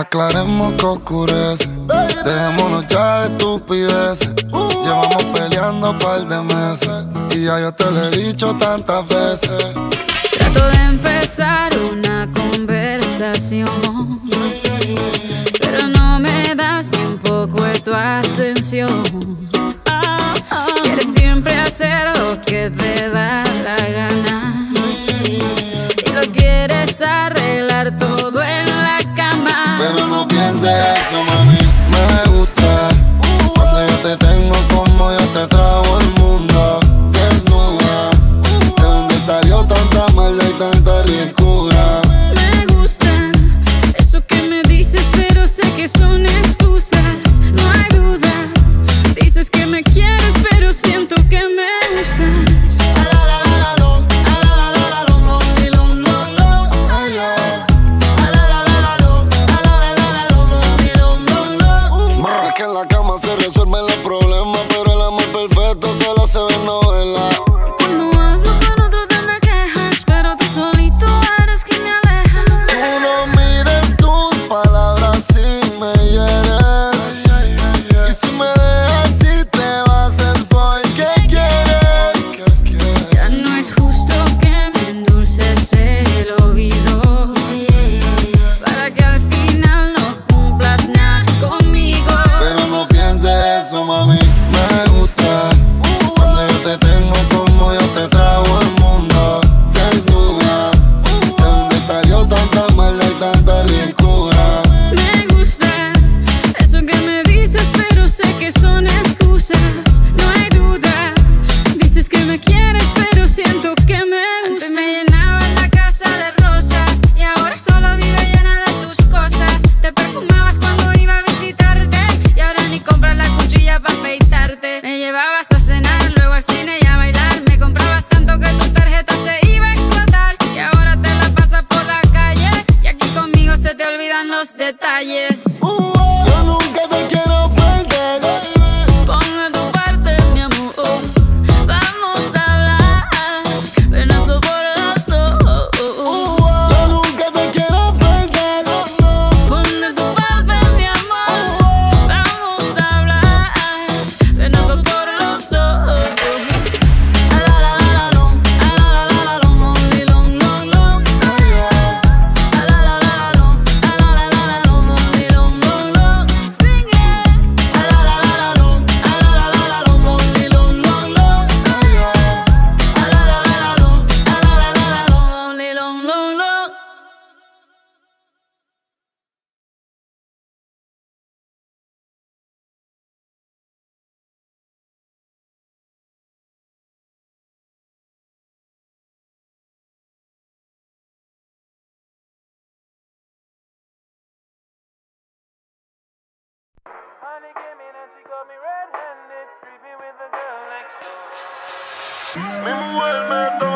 Aclaremos que oscurece. Dejémonos ya de estupideces. Llevamos peleando un par de meses. Y ya yo te lo he dicho tantas veces. Trato de empezar una conversación. Pero no me das ni un poco de tu atención. Ah, ah. Quieres siempre hacer lo que te da la gana. pienses finally came in and she got me red-handed, creeping with a girl next door. Remember what my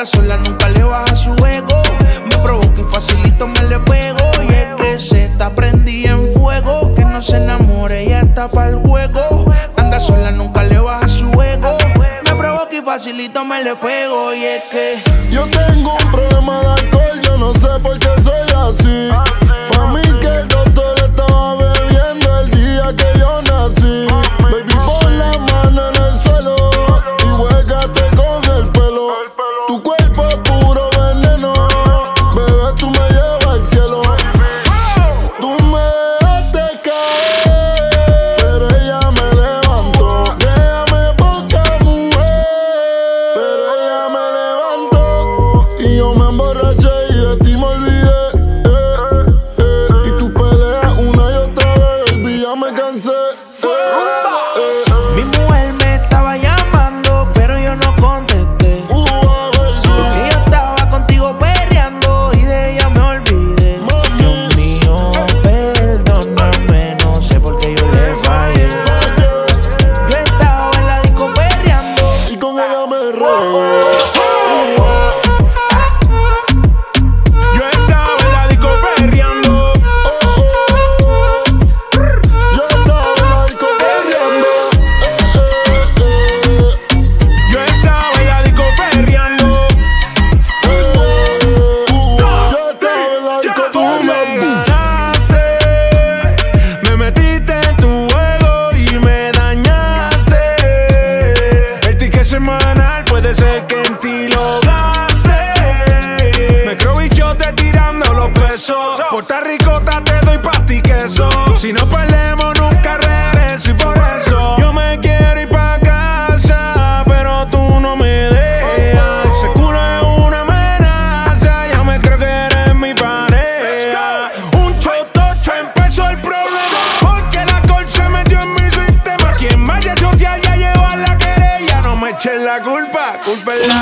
anda sola, nunca le baja su ego. Me provoca y facilito me le pego. Y es que se está prendí en fuego. Que no se enamore, ella está para el juego. Anda sola, nunca le baja su ego. Me provoca y facilito me le pego. Y es que yo tengo un problema de alcohol, yo no sé por qué. Un pelado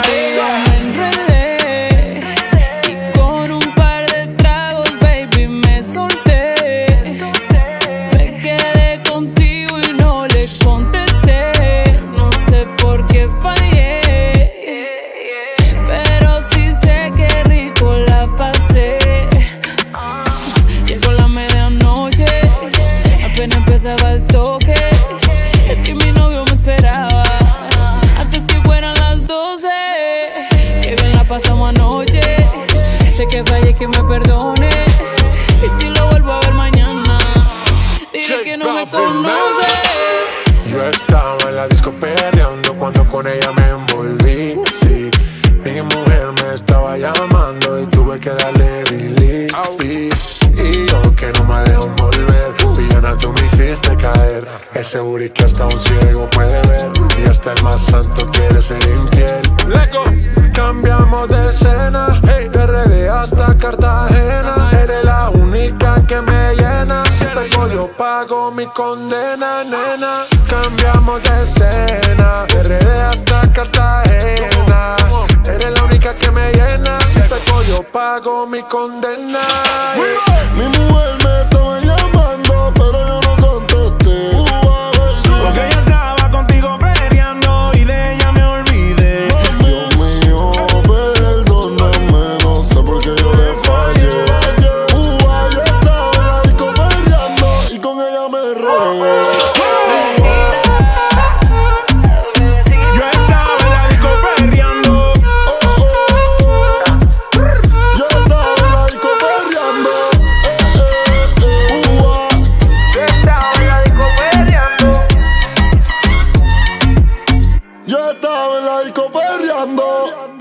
que falle, que me perdone. Y si lo vuelvo a ver mañana, diré que no me conoce. Yo estaba en la disco peleando cuando con ella me envolví. Sí, mi mujer me estaba llamando y tuve que darle delete. Y yo que no me dejo volver Villana, tú me hiciste caer. Es seguro que hasta un ciego puede ver. Y hasta el más santo quiere ser infiel. Lego. Cambiamos de escena, hey. de RD hasta Cartagena. Eres la única que me llena. Si te yo pago mi condena, nena. Cambiamos de escena, de RD hasta Cartagena. Eres la única que me llena. Si te yo pago mi condena. Mi mujer me la tabla y.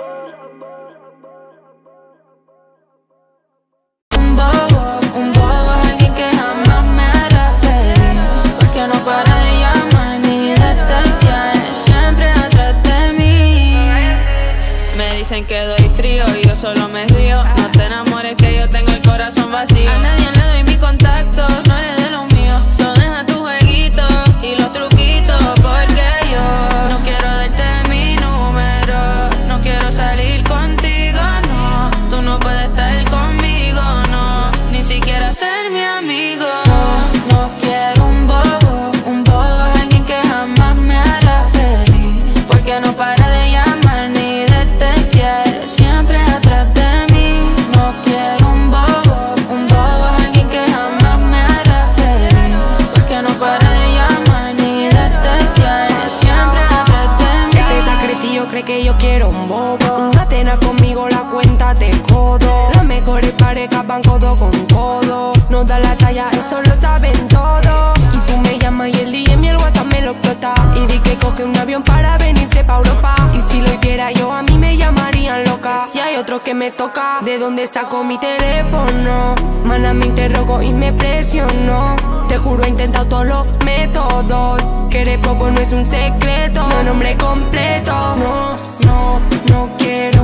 la cuenta, te jodo. Las mejores parejas van codo con codo. No da la talla, eso lo saben todo. Y tú me llamas y el DM y el WhatsApp me lo explota. Y di que coge un avión para venirse pa' Europa. Y si lo hiciera yo, a mí me llamarían loca. Si hay otro que me toca, ¿de dónde saco mi teléfono? Mana, me interrogo y me presionó. Te juro, he intentado todos los métodos. Que eres poco no es un secreto. No nombre completo. No, no, no quiero.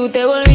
tú te volviste